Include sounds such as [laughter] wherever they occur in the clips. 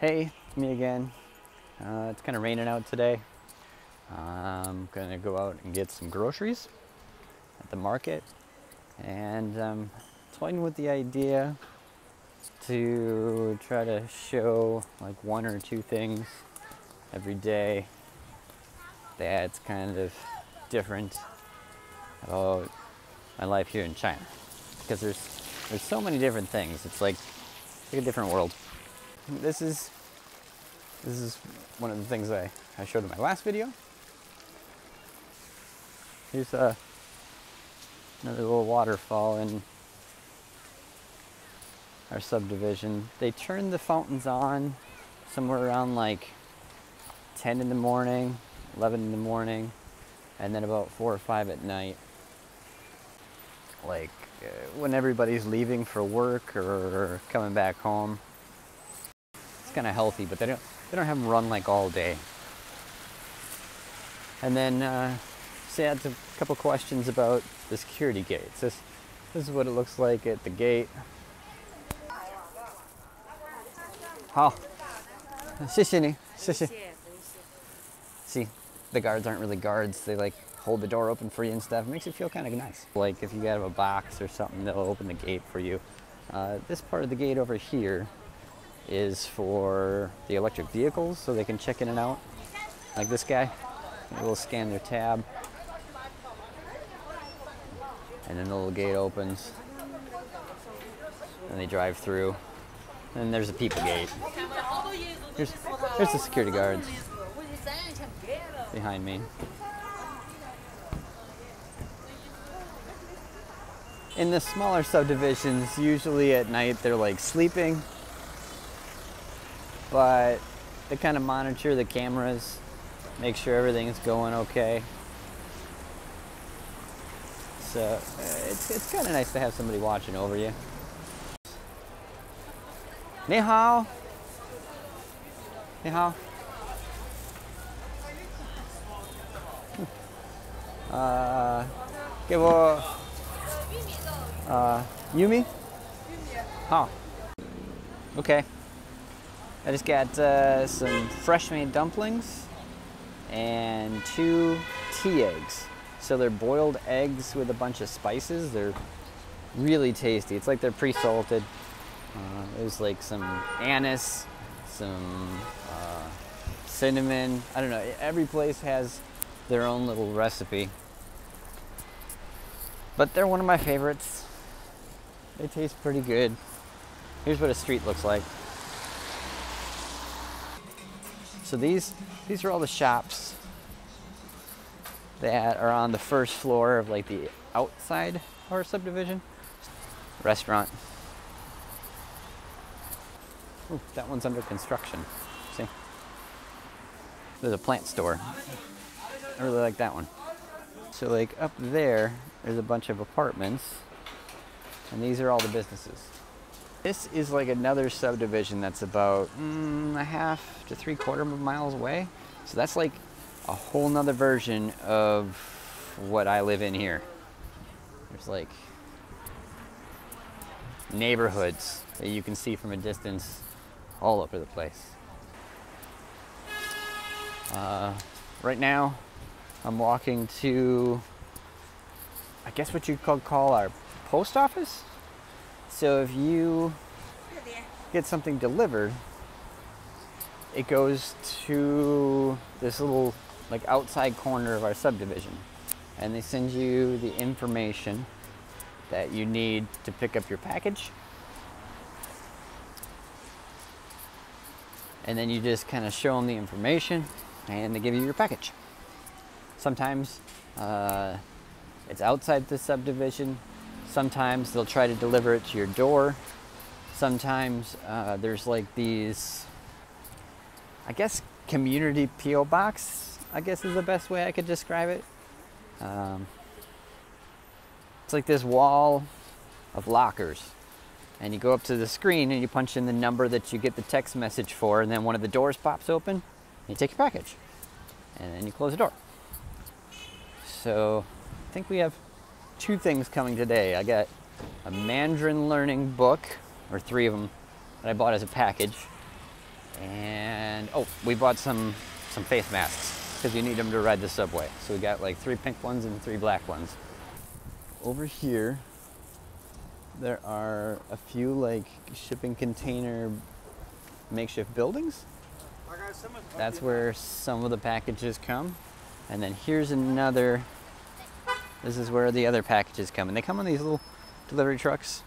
Hey, me again. Uh, it's kind of raining out today. I'm gonna go out and get some groceries at the market, and I'm toying with the idea to try to show like one or two things every day that's kind of different about my life here in China because there's there's so many different things. It's like, it's like a different world. This is this is one of the things I, I showed in my last video. Here's a, another little waterfall in our subdivision. They turn the fountains on somewhere around like 10 in the morning, 11 in the morning, and then about 4 or 5 at night. Like uh, when everybody's leaving for work or coming back home. It's kind of healthy, but they don't, they don't have them run like all day. And then, uh, say I had a couple questions about the security gates. This, this is what it looks like at the gate. 好，谢谢你，谢谢。See, the guards aren't really guards. They like hold the door open for you and stuff. It makes it feel kind of nice. Like if you have a box or something, they'll open the gate for you. Uh, this part of the gate over here is for the electric vehicles, so they can check in and out. Like this guy, They'll scan their tab, and then the little gate opens, and they drive through. And there's a people gate. Here's, here's the security guards behind me. In the smaller subdivisions, usually at night they're like sleeping, but they kind of monitor the cameras, make sure everything's going okay. So uh, it's, it's kind of nice to have somebody watching over you. Ni hao. Ni hao. [laughs] Uh, give uh, Yumi? huh Okay. I just got uh, some fresh made dumplings and two tea eggs. So they're boiled eggs with a bunch of spices. They're really tasty. It's like they're pre-salted. Uh, there's like some anise, some uh, cinnamon. I don't know. Every place has their own little recipe. But they're one of my favorites. They taste pretty good. Here's what a street looks like. So these these are all the shops that are on the first floor of like the outside of our subdivision. Restaurant. Ooh, that one's under construction. See? There's a plant store. I really like that one. So like up there, there's a bunch of apartments. And these are all the businesses. This is like another subdivision that's about mm, a half to three quarter of miles away. So that's like a whole nother version of what I live in here. There's like neighborhoods that you can see from a distance all over the place. Uh, right now, I'm walking to, I guess what you could call our post office. So if you get something delivered, it goes to this little like outside corner of our subdivision and they send you the information that you need to pick up your package and then you just kind of show them the information and they give you your package. Sometimes uh, it's outside the subdivision. Sometimes they'll try to deliver it to your door. Sometimes uh, there's like these, I guess, community P.O. box, I guess is the best way I could describe it. Um, it's like this wall of lockers and you go up to the screen and you punch in the number that you get the text message for and then one of the doors pops open and you take your package and then you close the door so i think we have two things coming today i got a mandarin learning book or three of them that i bought as a package And oh, we bought some some face masks because you need them to ride the subway. So we got like three pink ones and three black ones. Over here, there are a few like shipping container makeshift buildings. That's where some of the packages come. And then here's another, this is where the other packages come. And they come on these little delivery trucks.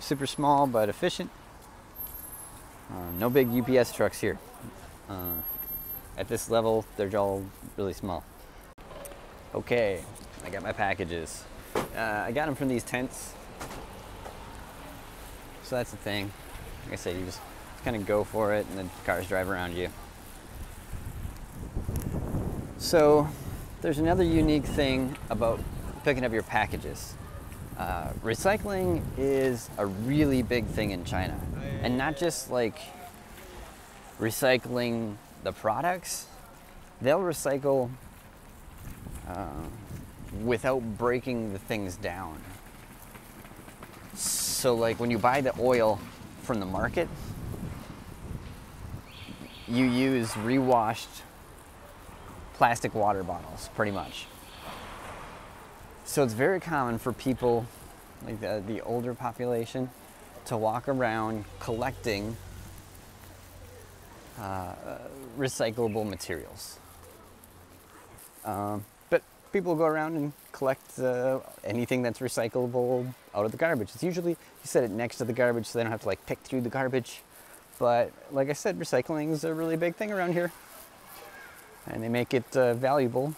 Super small but efficient. Uh, no big UPS trucks here. Uh, at this level, they're all really small. Okay, I got my packages. Uh, I got them from these tents. So that's the thing. Like I said, you just kind of go for it and the cars drive around you. So there's another unique thing about picking up your packages. Uh, recycling is a really big thing in China. And not just like recycling the products, they'll recycle uh, without breaking the things down. So, like when you buy the oil from the market, you use rewashed plastic water bottles, pretty much. So it's very common for people, like the, the older population, to walk around collecting uh, recyclable materials. Um, but people go around and collect uh, anything that's recyclable out of the garbage. It's usually you set it next to the garbage so they don't have to like pick through the garbage. But like I said, recycling is a really big thing around here. And they make it uh, valuable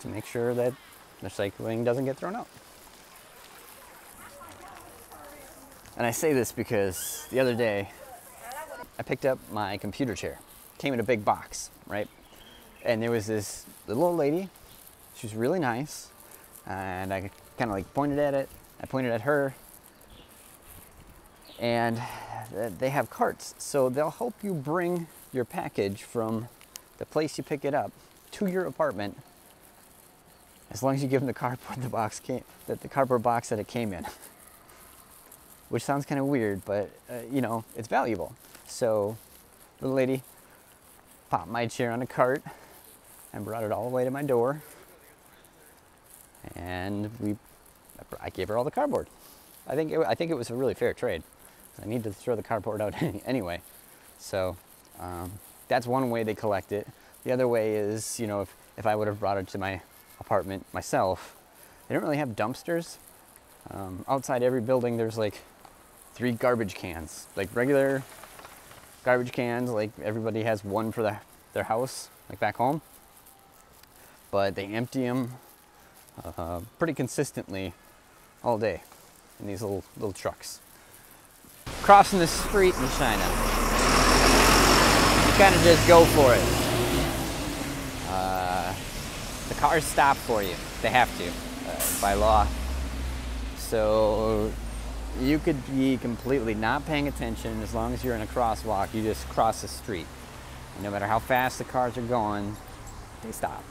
to make sure that the recycling doesn't get thrown out. And I say this because the other day I picked up my computer chair. Came in a big box, right? And there was this little old lady. She was really nice. And I kind of like pointed at it. I pointed at her. And they have carts. So they'll help you bring your package from the place you pick it up to your apartment as long as you give them the cardboard [laughs] the box came, that the cardboard box that it came in. [laughs] Which sounds kind of weird, but uh, you know, it's valuable. So the lady popped my chair on a cart and brought it all the way to my door. And we, I gave her all the cardboard. I think it, I think it was a really fair trade. I need to throw the cardboard out [laughs] anyway. So um, that's one way they collect it. The other way is, you know, if, if I would have brought it to my apartment myself, they don't really have dumpsters. Um, outside every building, there's like three garbage cans, like regular garbage cans. Like everybody has one for the, their house, like back home. But they empty them uh, pretty consistently all day in these little little trucks. Crossing the street in China, kind of just go for it. Uh, the cars stop for you; they have to uh, by law. So you could be completely not paying attention as long as you're in a crosswalk. You just cross the street. And no matter how fast the cars are going, they stop.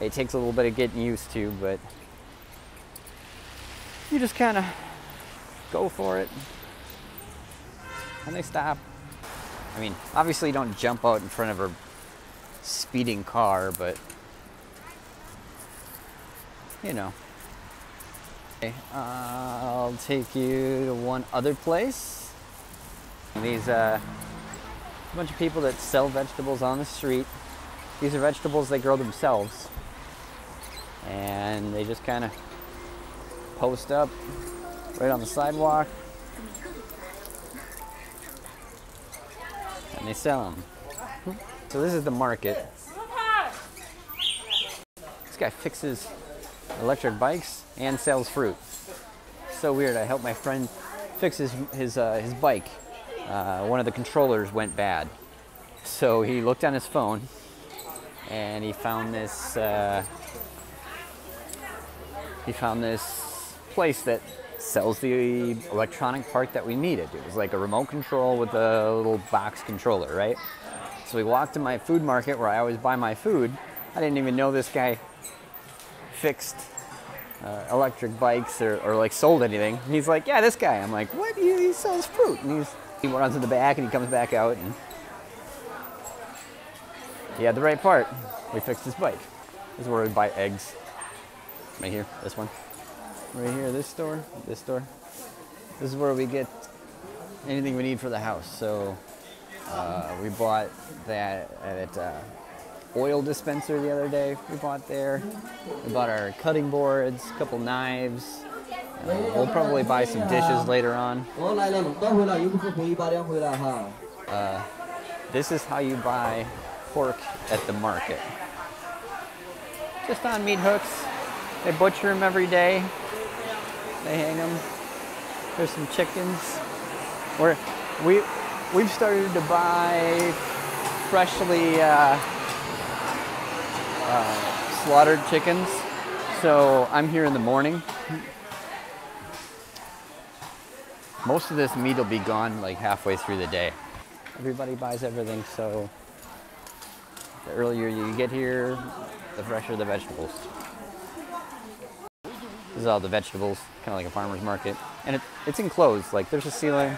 It takes a little bit of getting used to, but you just kind of go for it. And they stop. I mean, obviously, you don't jump out in front of a speeding car, but you know, Okay, I'll take you to one other place. These uh, a bunch of people that sell vegetables on the street. These are vegetables they grow themselves, and they just kind of post up right on the sidewalk, they sell them. So this is the market. This guy fixes electric bikes and sells fruit. So weird. I helped my friend fix his his uh, his bike. Uh, one of the controllers went bad, so he looked on his phone and he found this. Uh, he found this place that sells the electronic part that we needed. It was like a remote control with a little box controller, right? So we walked to my food market where I always buy my food. I didn't even know this guy fixed uh, electric bikes or, or, like sold anything. And he's like, yeah, this guy. I'm like, what? He, he sells fruit. And he's He runs to the back and he comes back out and he had the right part. We fixed his bike. This is where we buy eggs. Right here, this one. Right here, this store, this store. This is where we get anything we need for the house. So uh, we bought that at uh, oil dispenser the other day. We bought there. We bought our cutting boards, a couple knives. Uh, we'll probably buy some dishes later on. Uh, this is how you buy pork at the market. Just on meat hooks. They butcher them every day. They hang them. There's some chickens. We're, we, we've started to buy freshly uh, uh, slaughtered chickens. So I'm here in the morning. Most of this meat will be gone like halfway through the day. Everybody buys everything, so the earlier you get here, the fresher the vegetables. This is all the vegetables, kind of like a farmer's market. And it, it's enclosed, like there's a ceiling,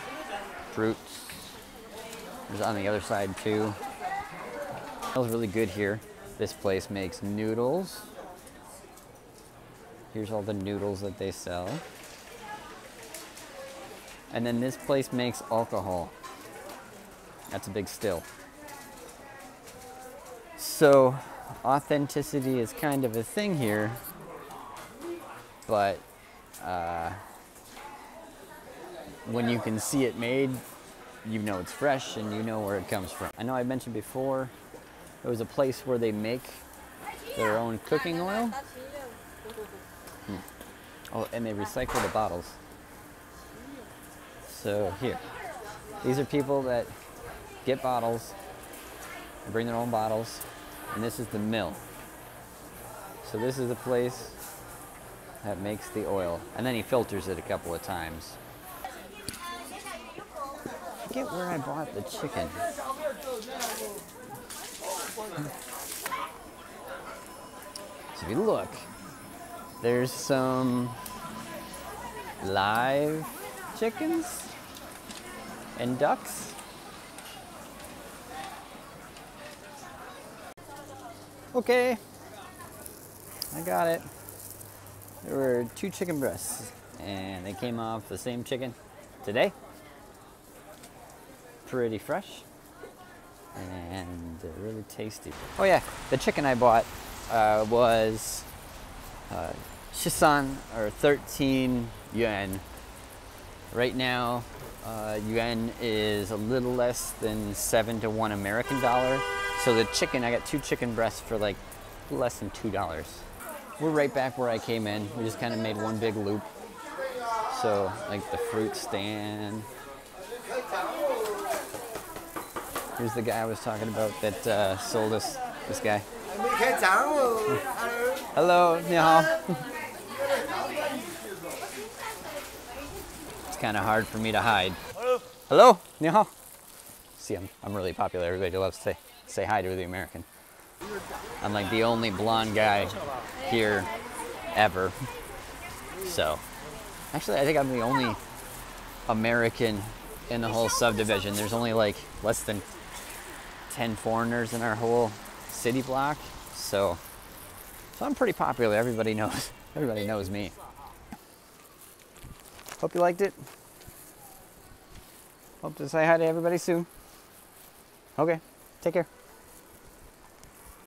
fruits. There's on the other side too. smells really good here. This place makes noodles. Here's all the noodles that they sell. And then this place makes alcohol. That's a big still. So authenticity is kind of a thing here, but uh, when you can see it made, you know it's fresh and you know where it comes from. I know I mentioned before there was a place where they make their own cooking oil. Hmm. Oh, and they recycle the bottles. So here, these are people that get bottles, bring their own bottles, and this is the mill. So this is the place that makes the oil, and then he filters it a couple of times. I forget where I bought the chicken. So if you look, there's some live chickens and ducks. Okay, I got it. There were two chicken breasts, and they came off the same chicken today. Pretty fresh and really tasty. Oh yeah, the chicken I bought uh, was uh, Shisan or 13 yuan Right now, uh, yuan is a little less than seven to one American dollar. So the chicken, I got two chicken breasts for like less than two dollars we're right back where I came in. We just kind of made one big loop. So, like the fruit stand. Here's the guy I was talking about that uh, sold us this guy. [laughs] Hello, Ni hao. [laughs] It's kind of hard for me to hide. Hello, Hello. See, I'm, I'm really popular. Everybody loves to say, say hi to the American. I'm like the only blonde guy here ever. So, actually, I think I'm the only American in the whole subdivision. There's only like less than 10 foreigners in our whole city block. So, so I'm pretty popular. Everybody knows. [laughs] Everybody knows me. Hope you liked it. Hope to say hi to everybody soon. Okay, take care.